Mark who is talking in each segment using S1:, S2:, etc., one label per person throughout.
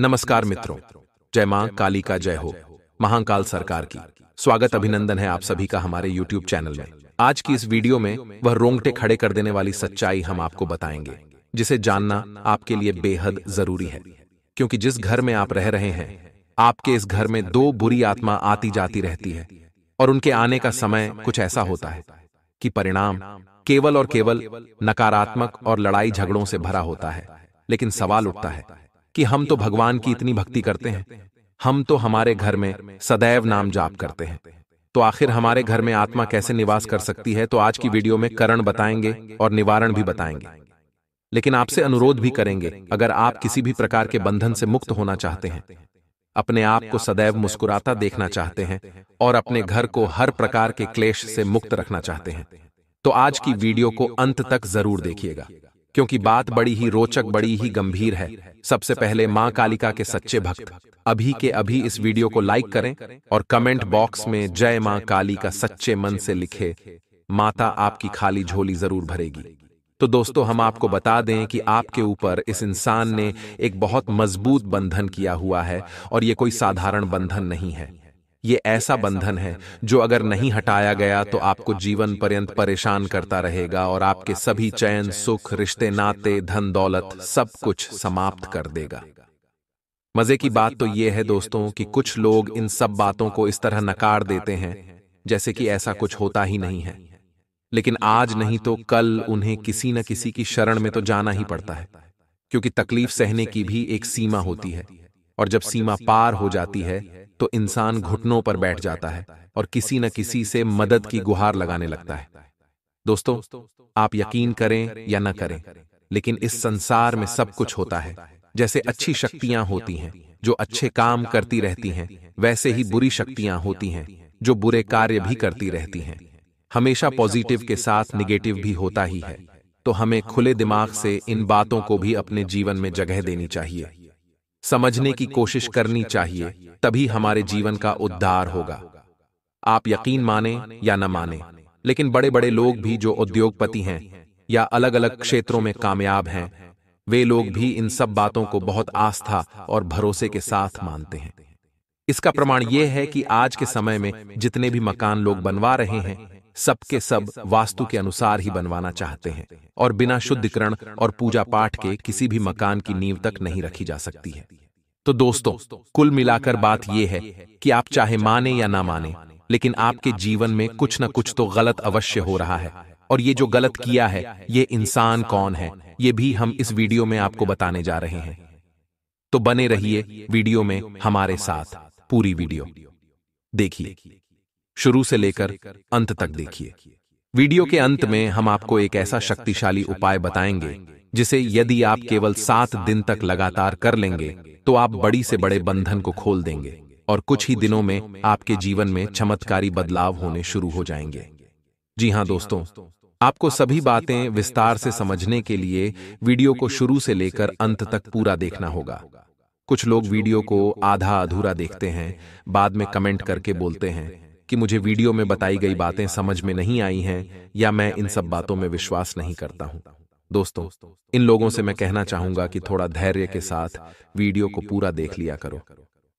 S1: नमस्कार मित्रों। जय माँ, काली का जय हो। महाकाल सरकार की। स्वागत अभिनंदन है आप सभी का हमारे YouTube चैनल में। आज की इस वीडियो में वह रोंगटे खड़े कर देने वाली सच्चाई हम आपको बताएँगे, जिसे जानना आपके लिए बेहद ज़रूरी है। क्योंकि जिस घर में आप रह रहे हैं, आपके इस घर में दो बुरी आत्मा आती जाती रहती है, और उनके आने का समय कुछ ऐसा होता है कि परिणाम केवल और केवल नकारात्मक और लड़ाई झगड़ों से भरा होता है, लेकिन सवाल उठता है कि हम तो भगवान की इतनी भक्ति करते हैं। हम तो हमारे घर में सदैव नाम जाप करते हैं। तो आखिर हमारे घर में आत्मा कैसे निवास कर सकती है? तो आज की वीडियो में करण बताएँगे और निवारण भी बताएँगे। लेकिन आपसे अनुरोध भी करेंगे, अगर आप किसी भी प्रकार के बंधन से मुक्त होना चाहते हैं, अपने आप को सदैव मुस्कुराता देखना चाहते हैं और अपने घर को हर प्रकार के क्लेश से मुक्त रखना चाहते हैं तो आज की वीडियो को अंत तक ज़रूर देखिएगा। क्योंकि बात बड़ी ही रोचक बड़ी ही गंभीर है। सबसे पहले माँ कालिका के सच्चे भक्त। अभी के अभी इस वीडियो को लाइक करें और कमेंट बॉक्स में जय माँ काली का सच्चे मन से लिखे माता आपकी खाली झोली ज़रूर भरेगी। तो दोस्तों हम आपको बता दें कि आपके ऊपर इस इंसान ने एक बहुत मज़बूत बंधन किया हुआ है और ये कोई साधारण बंधन नहीं है। ये ऐसा बंधन है, जो अगर नहीं हटाया गया तो आपको जीवन पर्यंत परेशान करता रहेगा और आपके सभी चयन, सुख, रिश्ते, नाते, धन, दौलत सब कुछ समाप्त कर देगा। मज़े की बात तो यह है दोस्तों कि कुछ लोग इन सब बातों को इस तरह नकार देते हैं, जैसे कि ऐसा कुछ होता ही नहीं है। लेकिन आज नहीं तो कल उन्हें किसी न किसी की शरण में तो जाना ही पड़ता है, क्योंकि तकलीफ़ सहने की भी एक सीमा होती है। और जब सीमा पार हो जाती है तो इंसान घुटनों पर बैठ जाता है और किसी न किसी से मदद की गुहार लगाने लगता है। दोस्तों आप यकीन करें या न करें लेकिन इस संसार में सब कुछ होता है। जैसे अच्छी शक्तियाँ होती हैं जो अच्छे काम करती रहती हैं वैसे ही बुरी शक्तियाँ होती हैं जो बुरे कार्य भी करती रहती हैं। हमेशा पॉजिटिव के साथ निगेटिव भी होता ही है तो हमें खुले दिमाग से इन बातों को भी अपने जीवन में जगह देनी चाहिए समझने की कोशिश करनी चाहिए तभी हमारे जीवन का उद्धार होगा। आप यकीन माने या न माने लेकिन बड़े बड़े लोग भी जो उद्योगपति हैं या अलग अलग क्षेत्रों में कामयाब हैं वे लोग भी इन सब बातों को बहुत आस्था और भरोसे के साथ मानते हैं। इसका प्रमाण यह है कि आज के समय में जितने भी मकान लोग बनवा रहे हैं सबके सब वास्तु के अनुसार ही बनवाना चाहते हैं और बिना शुद्धिकरण और पूजा पाठ के किसी भी मकान की नींव तक नहीं रखी जा सकती है। तो दोस्तों कुल मिलाकर बात यह है कि आप चाहे माने या ना माने लेकिन आपके जीवन में कुछ न कुछ तो गलत अवश्य हो रहा है और ये जो गलत किया है ये इंसान कौन है ये भी हम इस वीडियो में आपको बताने जा रहे हैं तो बने रहिए वीडियो में हमारे साथ पूरी वीडियो देखिए शुरू से लेकर अंत तक देखिए। वीडियो के अंत में हम आपको एक ऐसा शक्तिशाली उपाय बताएँगे, जिसे यदि आप केवल सात दिन तक लगातार कर लेंगे तो आप बड़ी से बड़े बंधन को खोल देंगे और कुछ ही दिनों में आपके जीवन में चमत्कारी बदलाव होने शुरू हो जाएँगे। जी हाँ दोस्तों, आपको सभी बातें विस्तार से समझने के लिए वीडियो को शुरू से लेकर अंत तक पूरा देखना होगा। कुछ लोग वीडियो को आधा अधूरा देखते हैं, बाद में कमेंट करके बोलते हैं कि मुझे वीडियो में बताई गई बातें समझ में नहीं आई हैं या मैं इन सब बातों में विश्वास नहीं करता हूँ। दोस्तों इन लोगों से मैं कहना चाहूँगा कि थोड़ा धैर्य के साथ वीडियो को पूरा देख लिया करो।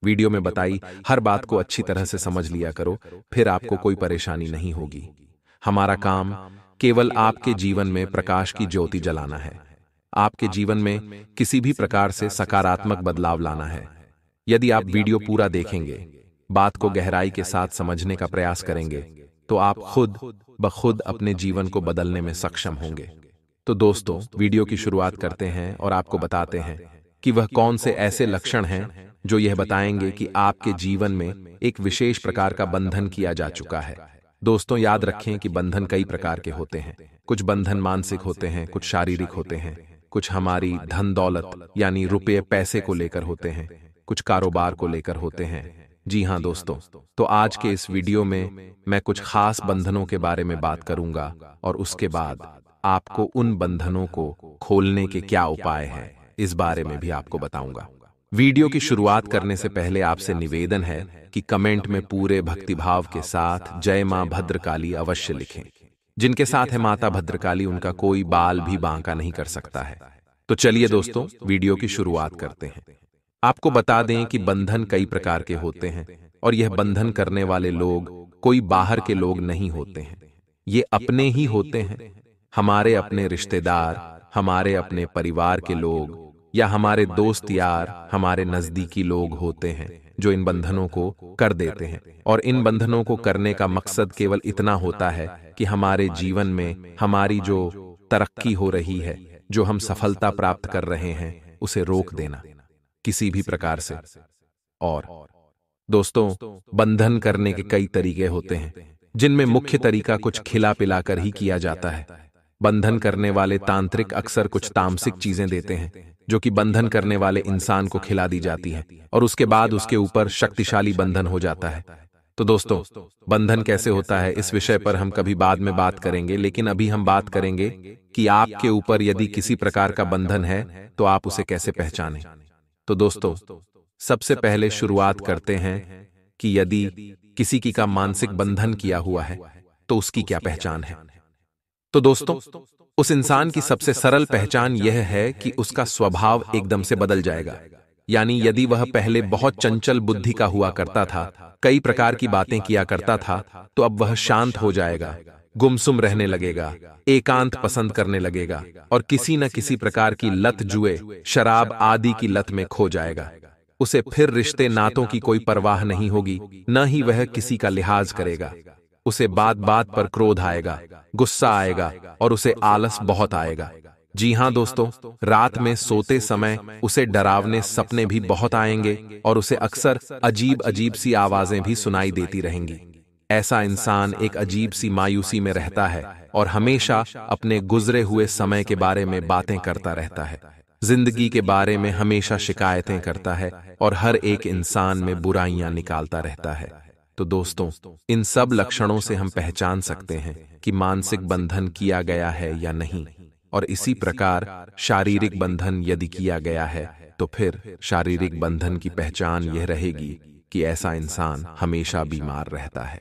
S1: वीडियो में बताई हर बात को अच्छी तरह से समझ लिया करो फिर आपको कोई परेशानी नहीं होगी। हमारा काम केवल आपके जीवन में प्रकाश की ज्योति जलाना है। आपके जीवन में किसी भी प्रकार से सकारात्मक बदलाव लाना है। यदि आप वीडियो पूरा देखेंगे बात को गहराई के साथ समझने का प्रयास करेंगे तो आप खुद ब खुद अपने जीवन को बदलने में सक्षम होंगे। तो दोस्तों वीडियो की शुरुआत करते हैं और आपको बताते हैं कि वह कौन से ऐसे लक्षण हैं जो यह बताएँगे कि आपके जीवन में एक विशेष प्रकार का बंधन किया जा चुका है। दोस्तों याद रखें कि बंधन कई प्रकार के होते हैं। कुछ बंधन मानसिक होते हैं कुछ शारीरिक होते हैं कुछ हमारी धन दौलत यानी रुपये पैसे को लेकर होते हैं कुछ कारोबार को लेकर होते हैं जी हाँ दोस्तों। तो आज के इस वीडियो में मैं कुछ खास बंधनों के बारे में बात करूँगा और उसके बाद आपको उन बंधनों को खोलने के क्या उपाय हैं इस बारे में भी आपको बताऊँगा। वीडियो की शुरुआत करने से पहले आपसे निवेदन है कि कमेंट में पूरे भक्तिभाव के साथ जय माँ भद्रकाली अवश्य लिखें। जिनके साथ है माता भद्रकाली उनका कोई बाल भी बांका नहीं कर सकता है। तो चलिए दोस्तों वीडियो की शुरुआत करते हैं। आपको बता दें कि बंधन कई प्रकार के होते हैं और यह बंधन करने वाले लोग कोई बाहर के लोग नहीं होते हैं। ये अपने ही होते हैं। हमारे अपने रिश्तेदार हमारे अपने परिवार के लोग या हमारे दोस्त यार हमारे नजदीकी लोग होते हैं जो इन बंधनों को कर देते हैं। और इन बंधनों को करने का मकसद केवल इतना होता है कि हमारे जीवन में हमारी जो तरक्की हो रही है जो हम सफलता प्राप्त कर रहे हैं उसे रोक देना किसी भी प्रकार से। और दोस्तों बंधन करने के कई तरीके होते हैं जिनमें मुख्य तरीका कुछ खिला पिलाकर ही किया जाता है। बंधन करने वाले तांत्रिक अक्सर कुछ तामसिक चीज़ें देते हैं जो कि बंधन करने वाले इंसान को खिला दी जाती है। और उसके बाद उसके ऊपर शक्तिशाली बंधन हो जाता है तो दोस्तों बंधन कैसे होता है इस विषय पर हम कभी बाद में बात करेंगे लेकिन अभी हम बात करेंगे कि आपके ऊपर यदि किसी प्रकार का बंधन है तो आप उसे कैसे पहचाने? तो दोस्तों सबसे पहले शुरुआत करते हैं कि यदि किसी की का मानसिक बंधन किया हुआ है तो उसकी क्या पहचान है? तो दोस्तों उस इंसान की सबसे सरल पहचान यह है कि उसका स्वभाव एकदम से बदल जाएगा। यानी यदि वह पहले बहुत चंचल बुद्धि का हुआ करता था कई प्रकार की बातें किया करता था तो अब वह शांत हो जाएगा। गुमसुम रहने लगेगा, एकांत पसंद करने लगेगा और किसी न किसी प्रकार की लत जुए, शराब आदि की लत में खो जाएगा। उसे फिर रिश्ते नातों की कोई परवाह नहीं होगी, न ही वह किसी का लिहाज करेगा। उसे बात बात पर क्रोध आएगा, गुस्सा आएगा और उसे आलस बहुत आएगा। जी हाँ दोस्तों, रात में सोते समय उसे डरावने सपने भी बहुत आएँगे और उसे अक्सर अजीब अजीब सी आवाज़ें भी सुनाई देती रहेंगी। ऐसा इंसान एक अजीब सी मायूसी में रहता है और हमेशा अपने गुजरे हुए समय के बारे में बातें करता रहता है। ज़िंदगी के बारे में हमेशा शिकायतें करता है और हर एक इंसान में बुराइयाँ निकालता रहता है। तो दोस्तों, इन सब लक्षणों से हम पहचान सकते हैं कि मानसिक बंधन किया गया है या नहीं। और इसी प्रकार शारीरिक बंधन यदि किया गया है तो फिर शारीरिक बंधन की पहचान यह रहेगी कि ऐसा इंसान हमेशा बीमार रहता है।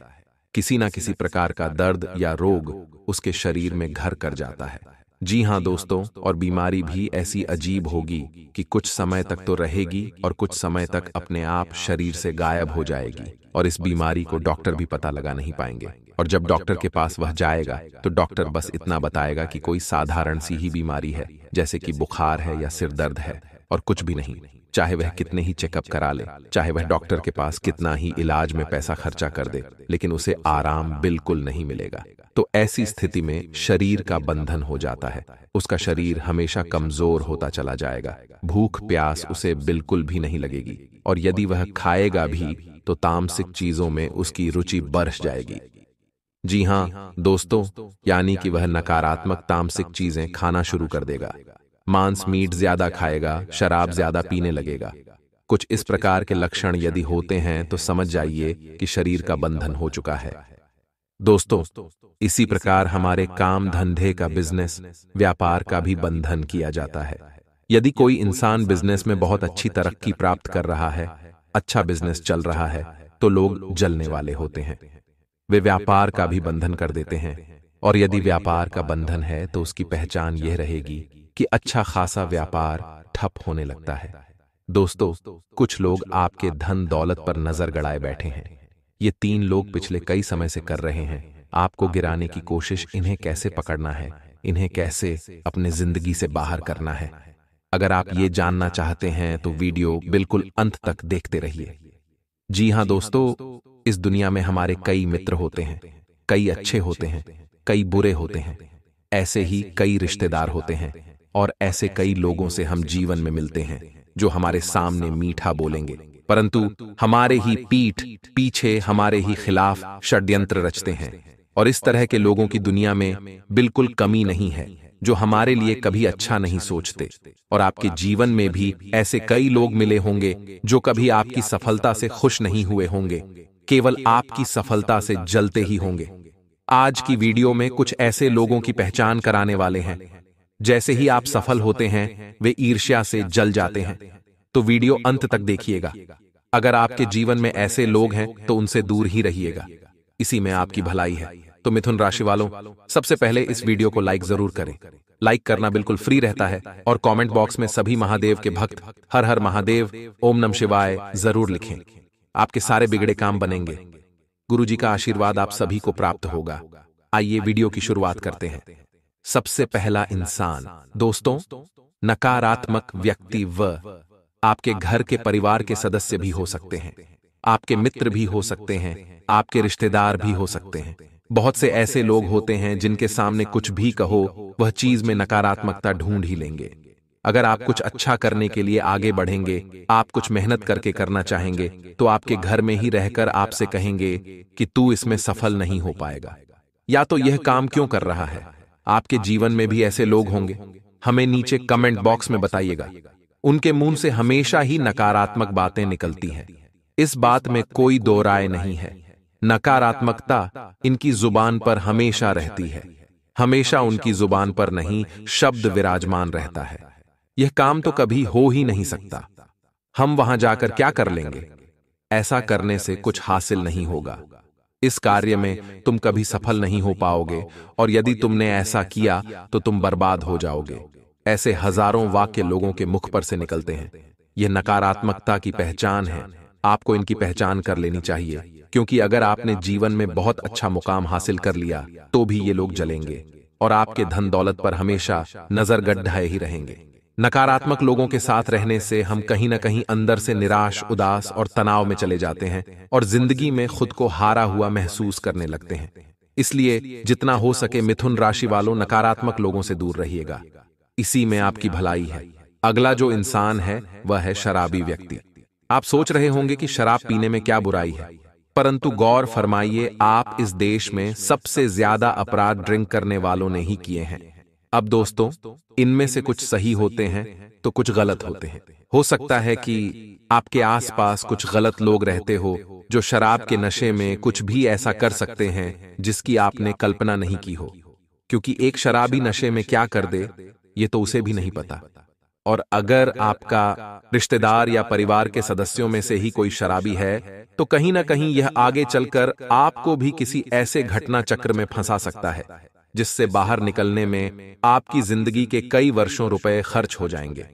S1: किसी ना किसी प्रकार का दर्द या रोग उसके शरीर में घर कर जाता है। जी हाँ दोस्तों और बीमारी भी ऐसी अजीब होगी कि कुछ समय तक तो रहेगी और कुछ समय तक अपने आप शरीर से गायब हो जाएगी और इस बीमारी को डॉक्टर भी पता लगा नहीं पाएँगे और जब डॉक्टर के पास वह जाएगा तो डॉक्टर बस इतना बताएगा कि कोई साधारण सी ही बीमारी है जैसे कि बुखार है या सिर दर्द है और कुछ भी नहीं। चाहे वह कितने ही चेकअप करा ले चाहे वह डॉक्टर के पास कितना ही इलाज में पैसा खर्चा कर दे लेकिन उसे आराम बिल्कुल नहीं मिलेगा। तो ऐसी स्थिति में शरीर का बंधन हो जाता है उसका शरीर हमेशा कमज़ोर होता चला जाएगा। भूख प्यास उसे बिल्कुल भी नहीं लगेगी और यदि वह खाएगा भी तो तामसिक चीज़ों में उसकी रुचि बरस जाएगी। जी हाँ दोस्तों यानी कि वह नकारात्मक तामसिक चीज़ें खाना शुरू कर देगा मांस मीट ज़्यादा खाएगा, शराब ज़्यादा पीने लगेगा। कुछ इस प्रकार के लक्षण यदि होते हैं तो समझ जाइए कि शरीर का बंधन हो चुका है। दोस्तों, इसी प्रकार हमारे काम धंधे का बिज़नेस व्यापार का भी बंधन किया जाता है। यदि कोई इंसान बिज़नेस में बहुत अच्छी तरक्की प्राप्त कर रहा है अच्छा बिज़नेस चल रहा है तो लोग जलने वाले होते हैं। वे व्यापार का भी बंधन कर देते हैं, और यदि व्यापार का बंधन है तो उसकी पहचान यह रहेगी कि अच्छा खासा व्यापार ठप होने लगता है। दोस्तों, कुछ लोग आपके धन दौलत पर नज़र गड़ाए बैठे हैं। ये तीन लोग पिछले कई समय से कर रहे हैं। आपको गिराने की कोशिश इन्हें कैसे पकड़ना है? इन्हें कैसे अपने ज़िंदगी से बाहर करना है? अगर आप ये जानना चाहते हैं तो वीडियो बिल्कुल अंत तक देखते रहिए। जी हाँ दोस्तों, इस दुनिया में हमारे कई मित्र होते हैं, कई अच्छे होते हैं, कई बुरे होते हैं, ऐसे ही कई रिश्तेदार होते हैं। और ऐसे कई लोगों से हम जीवन में मिलते हैं जो हमारे सामने मीठा बोलेंगे। परंतु हमारे ही पीठ पीछे हमारे ही खिलाफ षड्यंत्र रचते हैं। और इस तरह के लोगों की दुनिया में बिल्कुल कमी नहीं है जो हमारे लिए कभी अच्छा नहीं सोचते। और आपके जीवन में भी ऐसे कई लोग मिले होंगे जो कभी आपकी सफलता से खुश नहीं हुए होंगे। केवल आपकी सफलता से जलते ही होंगे। आज की वीडियो में कुछ ऐसे लोगों की पहचान कराने वाले हैं जैसे ही आप सफल होते हैं वे ईर्ष्या से जल जाते हैं। तो वीडियो अंत तक देखिएगा। अगर आपके जीवन में ऐसे लोग हैं तो उनसे दूर ही रहिएगा। इसी में आपकी भलाई है। तो मिथुन राशि वालों सबसे पहले इस वीडियो को लाइक ज़रूर करें। लाइक करना बिल्कुल फ्री रहता है। और कमेंट बॉक्स में सभी महादेव के भक्त हर हर महादेव ओम नम शिवाय ज़रूर लिखें। आपके सारे बिगड़े काम बनेंगे। गुरु जी का आशीर्वाद आप सभी को प्राप्त होगा आइए वीडियो की शुरुआत करते हैं सबसे पहला इंसान, दोस्तों, नकारात्मक व्यक्ति व आपके घर के परिवार के सदस्य भी हो सकते हैं। आपके मित्र भी हो सकते हैं, आपके रिश्तेदार भी हो सकते हैं। बहुत से ऐसे लोग होते हैं जिनके सामने कुछ भी कहो, वह चीज़ में नकारात्मकता ढूंढ ही लेंगे। अगर आप कुछ अच्छा करने के लिए आगे बढ़ेंगे, आप कुछ मेहनत करके करना चाहेंगे तो आपके घर में ही रहकर आपसे कहेंगे कि तू इसमें सफल नहीं हो पाएगा। या तो यह काम क्यों कर रहा है? आपके जीवन में भी ऐसे लोग होंगे। हमें नीचे कमेंट बॉक्स में बताइएगा। उनके मुँह से हमेशा ही नकारात्मक बातें निकलती हैं। इस बात में कोई दो राय नहीं है। नकारात्मकता इनकी ज़ुबान पर हमेशा रहती है। हमेशा उनकी ज़ुबान पर नहीं शब्द विराजमान रहता है। यह काम तो कभी हो ही नहीं सकता। हम वहाँ जाकर क्या कर लेंगे? ऐसा करने से कुछ हासिल नहीं होगा। इस कार्य में तुम कभी सफल नहीं हो पाओगे, और यदि तुमने ऐसा किया तो तुम बर्बाद हो जाओगे। ऐसे हज़ारों वाक्य लोगों के मुख पर से निकलते हैं। यह नकारात्मकता की पहचान है। आपको इनकी पहचान कर लेनी चाहिए, क्योंकि अगर आपने जीवन में बहुत अच्छा मुकाम हासिल कर लिया तो भी ये लोग जलेंगे, और आपके धन दौलत पर हमेशा नज़र गड्ढाए ही रहेंगे। नकारात्मक लोगों के साथ रहने से हम कहीं ना कहीं अंदर से निराश, उदास और तनाव में चले जाते हैं और ज़िंदगी में खुद को हारा हुआ महसूस करने लगते हैं। इसलिए जितना हो सके मिथुन राशि वालों नकारात्मक लोगों से दूर रहिएगा। इसी में आपकी भलाई है। अगला जो इंसान है, वह है शराबी व्यक्ति। आप सोच रहे होंगे कि शराब पीने में क्या बुराई है। परंतु गौर फरमाइए, आप इस देश में सबसे ज़्यादा अपराध ड्रिंक करने वालों ने ही किए हैं। अब दोस्तों, इनमें से कुछ सही होते हैं तो कुछ गलत होते हैं। हो सकता है कि आपके आसपास कुछ गलत लोग रहते हो, जो शराब के नशे में कुछ भी ऐसा कर सकते हैं, जिसकी आपने कल्पना नहीं की हो। क्योंकि एक शराबी नशे में क्या कर दे, ये तो उसे भी नहीं पता। और अगर आपका रिश्तेदार या परिवार के सदस्यों में से ही कोई शराबी है तो कहीं ना कहीं यह आगे चलकर आपको भी किसी ऐसे घटना चक्र में फंसा सकता है। जिससे बाहर निकलने में आपकी ज़िंदगी के कई वर्षों रुपए खर्च हो जाएँगे।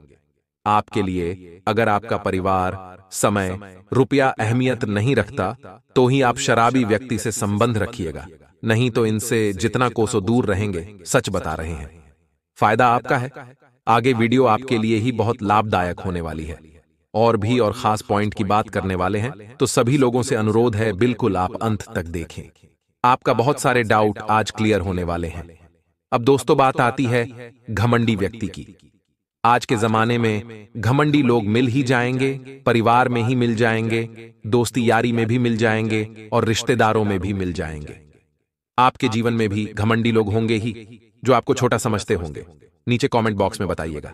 S1: आपके लिए अगर आपका परिवार, समय, रुपया अहमियत नहीं रखता तो ही आप शराबी व्यक्ति से संबंध रखिएगा। नहीं तो इनसे जितना कोसो दूर रहेंगे, सच बता रहे हैं। फ़ायदा आपका है। आगे वीडियो आपके लिए ही बहुत लाभदायक होने वाली है। और भी और खास पॉइंट की बात करने वाले हैं तो सभी लोगों से अनुरोध है, बिल्कुल आप अंत तक देखें। आपका बहुत सारे डाउट आज क्लियर होने वाले हैं। अब दोस्तों बात आती है घमंडी व्यक्ति की। आज के जमाने में घमंडी लोग मिल ही जाएँगे परिवार में ही मिल जाएँगे दोस्ती यारी में भी मिल जाएँगे और रिश्तेदारों में भी मिल जाएँगे। आपके जीवन में भी घमंडी लोग होंगे ही जो आपको छोटा समझते होंगे। नीचे कमेंट बॉक्स में बताइएगा।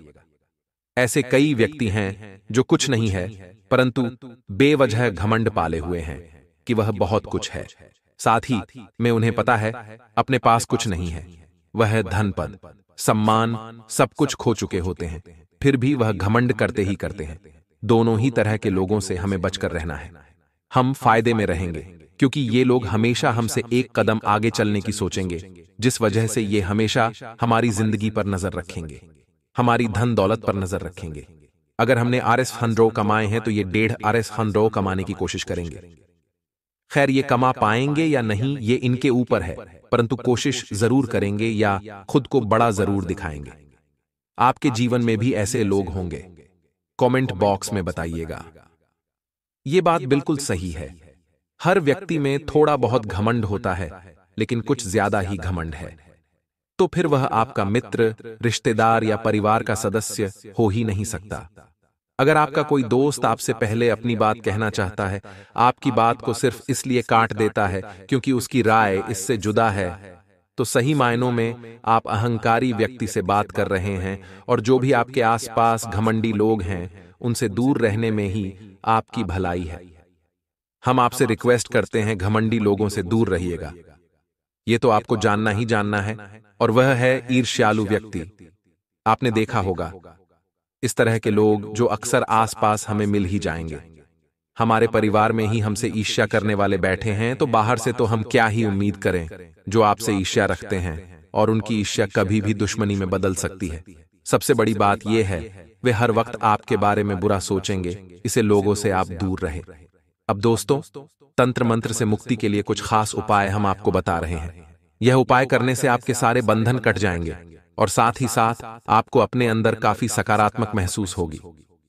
S1: ऐसे कई व्यक्ति हैं जो कुछ नहीं है परंतु बेवजह घमंड पाले हुए हैं। कि वह बहुत कुछ है। साथ ही में उन्हें पता है, अपने पास कुछ नहीं है। वह धन पद, सम्मान, सब कुछ खो चुके होते हैं। फिर भी वह घमंड करते ही करते हैं। दोनों ही तरह के लोगों से हमें बचकर रहना है। हम फ़ायदे में रहेंगे, क्योंकि ये लोग हमेशा हमसे एक कदम आगे चलने की सोचेंगे, जिस वजह से ये हमेशा हमारी ज़िंदगी पर नज़र रखेंगे, हमारी धन दौलत पर नज़र रखेंगे। अगर हमने आर एस हंड्रो कमाए हैं तो ये डेढ़ आर एस हंड्रो कमाने की कोशिश करेंगे। खैर, ये कमा पाएँगे या नहीं, ये इनके ऊपर है, परंतु कोशिश ज़रूर करेंगे या खुद को बड़ा ज़रूर दिखाएँगे। आपके जीवन में भी ऐसे लोग होंगे। कमेंट बॉक्स में बताइएगा। ये बात बिल्कुल सही है। हर व्यक्ति में थोड़ा बहुत घमंड होता है, लेकिन कुछ ज़्यादा ही घमंड है। तो फिर वह आपका मित्र, रिश्तेदार या परिवार का सदस्य हो ही नहीं सकता। अगर आपका कोई दोस्त आपसे पहले अपनी बात कहना चाहता है आपकी बात को सिर्फ़ इसलिए काट देता है क्योंकि उसकी राय इससे जुदा है। तो सही मायनों में आप अहंकारी व्यक्ति से बात कर रहे हैं और जो भी आपके आसपास घमंडी लोग हैं उनसे दूर रहने में ही आपकी भलाई है। हम आपसे रिक्वेस्ट करते हैं घमंडी लोगों से दूर रहिएगा। ये तो आपको जानना ही जानना है और वह है ईर्ष्यालु व्यक्ति आपने देखा होगा इस तरह के लोग जो अक्सर आसपास हमें मिल ही जाएँगे। हमारे परिवार में ही हमसे ईर्ष्या करने वाले बैठे हैं तो बाहर से तो हम क्या ही उम्मीद करें जो आपसे ईर्ष्या रखते हैं और उनकी ईर्ष्या कभी भी दुश्मनी में बदल सकती है। सबसे बड़ी बात यह है, वे हर वक्त आपके बारे में बुरा सोचेंगे, इसे लोगों से आप दूर रहे। अब दोस्तों तंत्र मंत्र से मुक्ति के लिए कुछ खास उपाय हम आपको बता रहे हैं। यह उपाय करने से आपके सारे बंधन कट जाएँगे। और साथ ही साथ आपको अपने अंदर काफ़ी सकारात्मक महसूस होगी।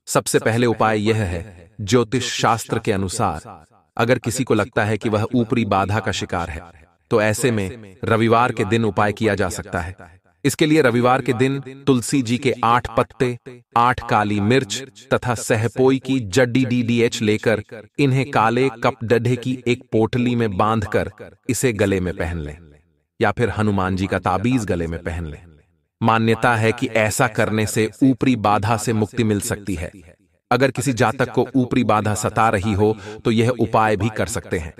S1: सबसे पहले उपाय यह है, ज्योतिष शास्त्र के अनुसार, अगर किसी को लगता है कि वह ऊपरी बाधा का शिकार है तो ऐसे में रविवार के दिन उपाय किया जा सकता है। इसके लिए रविवार के दिन तुलसी जी के आठ पत्ते, आठ काली मिर्च तथा सहपोई की जड्डी डीडीएच लेकर इन्हें काले कप डढ़े की एक पोटली में बांधकर इसे गले में पहन लें, या फिर हनुमान जी का ताबीज गले में पहन लें। मान्यता है कि ऐसा करने से ऊपरी बाधा से मुक्ति मिल सकती है। अगर किसी जातक को ऊपरी बाधा सता रही हो तो यह उपाय भी कर सकते हैं।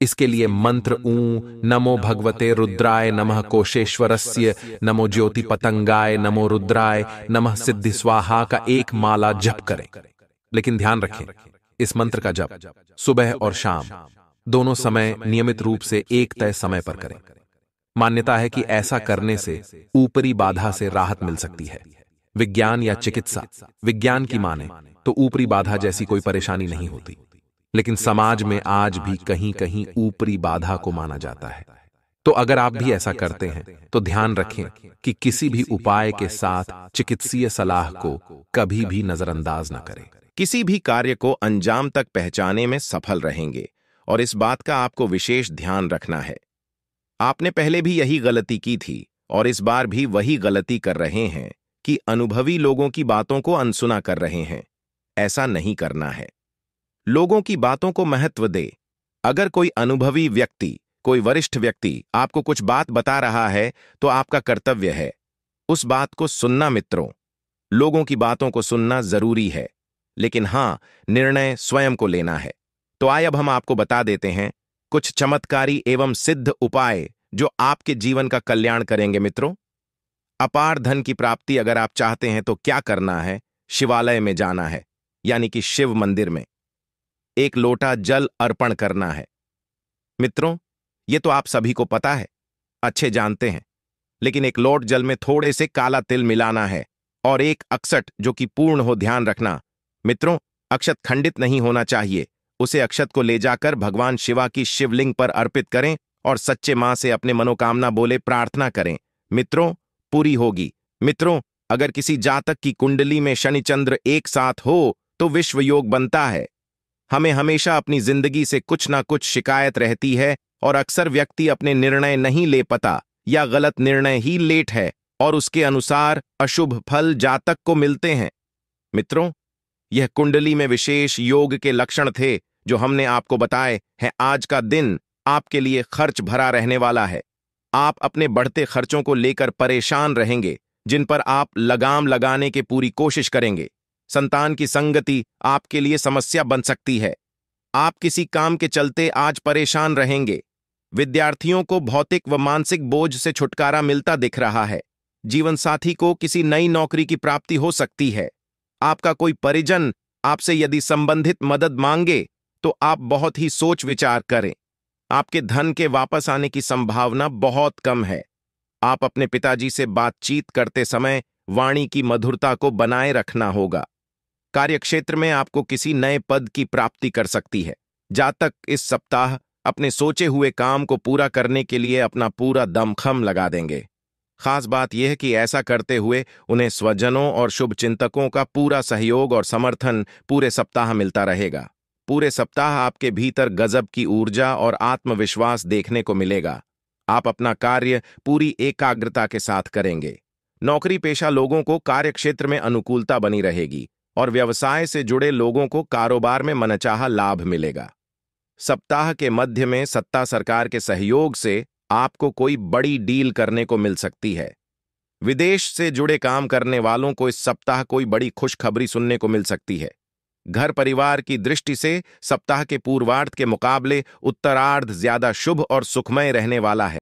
S1: इसके लिए मंत्र ऊ नमो भगवते रुद्राय नमः कोशेश्वरस्य नमो ज्योति पतंगाय नमो रुद्राय नमः सिद्धि स्वाहा का एक माला जप करें। लेकिन ध्यान रखें इस मंत्र का जप सुबह और शाम दोनों समय नियमित रूप से एक तय समय पर करें। मान्यता है कि ऐसा करने से ऊपरी बाधा से राहत मिल सकती है। विज्ञान या चिकित्सा, विज्ञान की माने तो ऊपरी बाधा जैसी कोई परेशानी नहीं होती। लेकिन समाज में आज भी कहीं कहीं ऊपरी बाधा को माना जाता है। तो अगर आप भी ऐसा करते हैं तो ध्यान रखें कि किसी भी उपाय के साथ चिकित्सीय सलाह को कभी भी नजरअंदाज न करें।
S2: किसी भी कार्य को अंजाम तक पहचाने में सफल रहेंगे, और इस बात का आपको विशेष ध्यान रखना है। आपने पहले भी यही गलती की थी और इस बार भी वही गलती कर रहे हैं कि अनुभवी लोगों की बातों को अनसुना कर रहे हैं। ऐसा नहीं करना है। लोगों की बातों को महत्व दे। अगर कोई अनुभवी व्यक्ति, कोई वरिष्ठ व्यक्ति आपको कुछ बात बता रहा है तो आपका कर्तव्य है उस बात को सुनना मित्रों। लोगों की बातों को सुनना ज़रूरी है। लेकिन हाँ, निर्णय स्वयं को लेना है। तो आए अब हम आपको बता देते हैं कुछ चमत्कारी एवं सिद्ध उपाय जो आपके जीवन का कल्याण करेंगे मित्रों। अपार धन की प्राप्ति अगर आप चाहते हैं तो क्या करना है? शिवालय में जाना है, यानी कि शिव मंदिर में। एक लोटा जल अर्पण करना है। मित्रों, ये तो आप सभी को पता है, अच्छे जानते हैं, लेकिन एक लोट जल में थोड़े से काला तिल मिलाना है और एक अक्षत जो कि पूर्ण हो ध्यान रखना। मित्रों, अक्षत खंडित नहीं होना चाहिए उसे अक्षत को ले जाकर भगवान शिवा की शिवलिंग पर अर्पित करें और सच्चे माँ से अपने मनोकामना बोले प्रार्थना करें। मित्रों, पूरी होगी। मित्रों, अगर किसी जातक की कुंडली में शनिचंद्र एक साथ हो तो विश्व योग बनता है। हमें हमेशा अपनी ज़िंदगी से कुछ ना कुछ शिकायत रहती है और अक्सर व्यक्ति अपने निर्णय नहीं ले पता या गलत निर्णय ही लेट है और उसके अनुसार अशुभ फल जातक को मिलते हैं। मित्रों यह कुंडली में विशेष योग के लक्षण थे, जो हमने आपको बताए हैं, आज का दिन आपके लिए खर्च भरा रहने वाला है। आप अपने बढ़ते खर्चों को लेकर परेशान रहेंगे, जिन पर आप लगाम लगाने की पूरी कोशिश करेंगे। संतान की संगति आपके लिए समस्या बन सकती है। आप किसी काम के चलते आज परेशान रहेंगे। विद्यार्थियों को भौतिक व मानसिक बोझ से छुटकारा मिलता दिख रहा है। जीवन साथी को किसी नई नौकरी की प्राप्ति हो सकती है। आपका कोई परिजन आपसे यदि संबंधित मदद मांगे तो आप बहुत ही सोच विचार करें। आपके धन के वापस आने की संभावना बहुत कम है। आप अपने पिताजी से बातचीत करते समय वाणी की मधुरता को बनाए रखना होगा। कार्यक्षेत्र में आपको किसी नए पद की प्राप्ति कर सकती है। जातक इस सप्ताह अपने सोचे हुए काम को पूरा करने के लिए अपना पूरा दमखम लगा देंगे। खास बात यह कि ऐसा करते हुए उन्हें स्वजनों और शुभ चिंतकों का पूरा सहयोग और समर्थन पूरे सप्ताह मिलता रहेगा। पूरे सप्ताह आपके भीतर गजब की ऊर्जा और आत्मविश्वास देखने को मिलेगा। आप अपना कार्य पूरी एकाग्रता के साथ करेंगे। नौकरी पेशा लोगों को कार्यक्षेत्र में अनुकूलता बनी रहेगी और व्यवसाय से जुड़े लोगों को कारोबार में मनचाहा लाभ मिलेगा। सप्ताह के मध्य में सत्ता सरकार के सहयोग से आपको कोई बड़ी डील करने को मिल सकती है। विदेश से जुड़े काम करने वालों को इस सप्ताह कोई बड़ी खुशखबरी सुनने को मिल सकती है। घर परिवार की दृष्टि से सप्ताह के पूर्वार्ध के मुकाबले उत्तरार्ध ज़्यादा शुभ और सुखमय रहने वाला है।